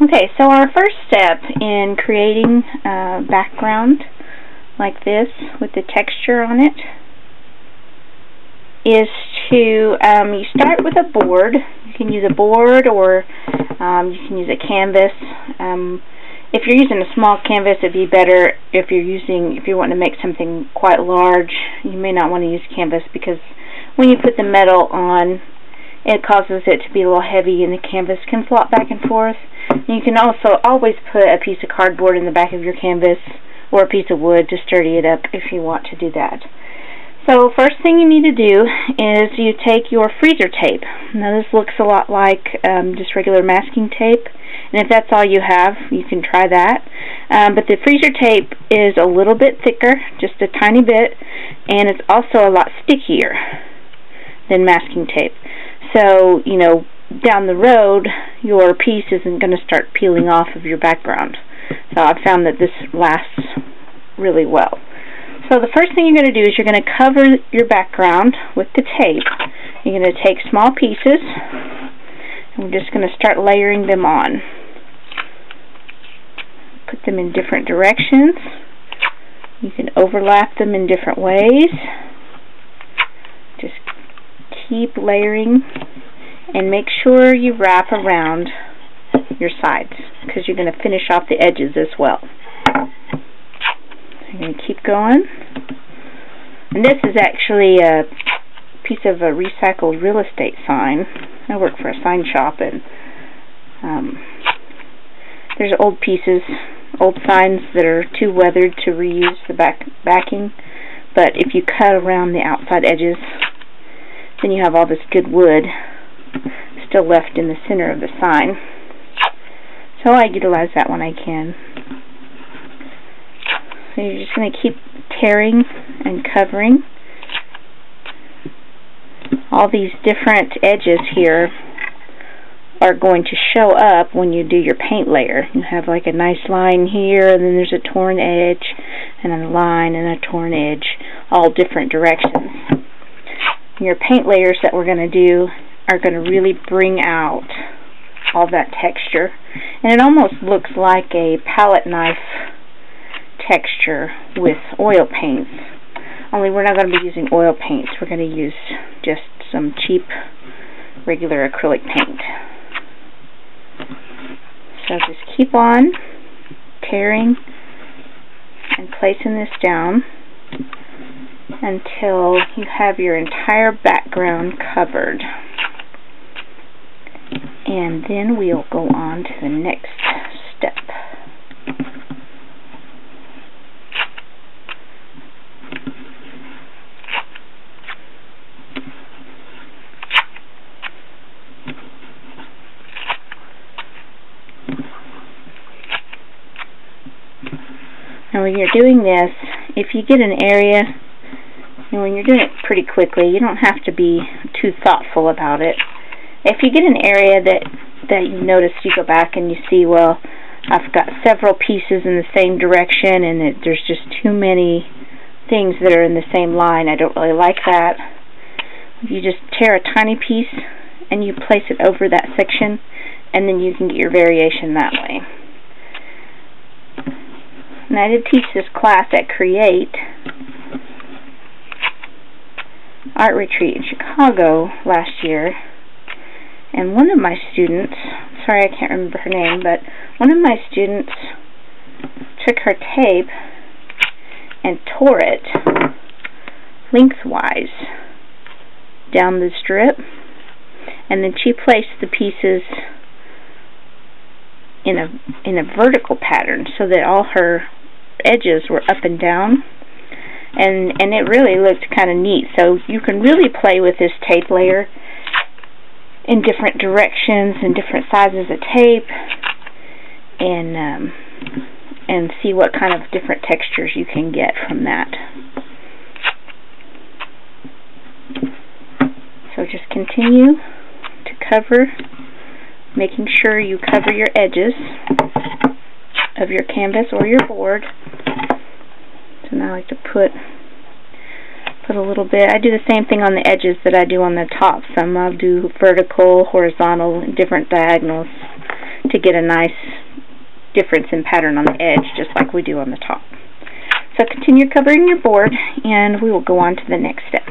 Okay, so our first step in creating a background like this with the texture on it is to, um, you start with a board. You can use a board or um, you can use a canvas. Um, if you're using a small canvas, it'd be better if you're using, if you want to make something quite large, you may not want to use canvas because when you put the metal on, it causes it to be a little heavy and the canvas can flop back and forth. You can also always put a piece of cardboard in the back of your canvas or a piece of wood to sturdy it up if you want to do that. So first thing you need to do is you take your freezer tape. Now this looks a lot like um, just regular masking tape and if that's all you have you can try that. Um, but the freezer tape is a little bit thicker, just a tiny bit, and it's also a lot stickier than masking tape. So, you know, down the road, your piece isn't going to start peeling off of your background. So I've found that this lasts really well. So the first thing you're going to do is you're going to cover your background with the tape. You're going to take small pieces and we're just going to start layering them on. Put them in different directions. You can overlap them in different ways. Just keep layering and make sure you wrap around your sides because you're going to finish off the edges as well. I'm going to keep going. And this is actually a piece of a recycled real estate sign. I work for a sign shop and um, there's old pieces, old signs that are too weathered to reuse the back backing. But if you cut around the outside edges, then you have all this good wood still left in the center of the sign. So I utilize that when I can. So you're just going to keep tearing and covering. All these different edges here are going to show up when you do your paint layer. You have like a nice line here, and then there's a torn edge, and a line and a torn edge, all different directions. Your paint layers that we're going to do are going to really bring out all that texture. And it almost looks like a palette knife texture with oil paints. Only we're not going to be using oil paints. We're going to use just some cheap regular acrylic paint. So just keep on tearing and placing this down until you have your entire background covered and then we'll go on to the next step. Now when you're doing this, if you get an area, and when you're doing it pretty quickly, you don't have to be too thoughtful about it if you get an area that that you notice, you go back and you see, well, I've got several pieces in the same direction, and it, there's just too many things that are in the same line. I don't really like that. You just tear a tiny piece and you place it over that section, and then you can get your variation that way. And I did teach this class at Create Art Retreat in Chicago last year and one of my students, sorry I can't remember her name, but one of my students took her tape and tore it lengthwise down the strip. And then she placed the pieces in a in a vertical pattern so that all her edges were up and down. And and it really looked kind of neat. So you can really play with this tape layer in different directions and different sizes of tape and um, and see what kind of different textures you can get from that. So just continue to cover, making sure you cover your edges of your canvas or your board. So now I like to put put a little bit. I do the same thing on the edges that I do on the top. Some I'll do vertical, horizontal, different diagonals to get a nice difference in pattern on the edge, just like we do on the top. So continue covering your board, and we will go on to the next step.